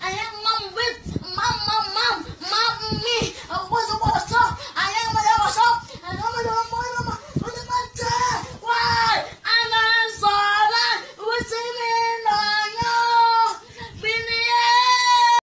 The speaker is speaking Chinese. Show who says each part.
Speaker 1: 哎呀，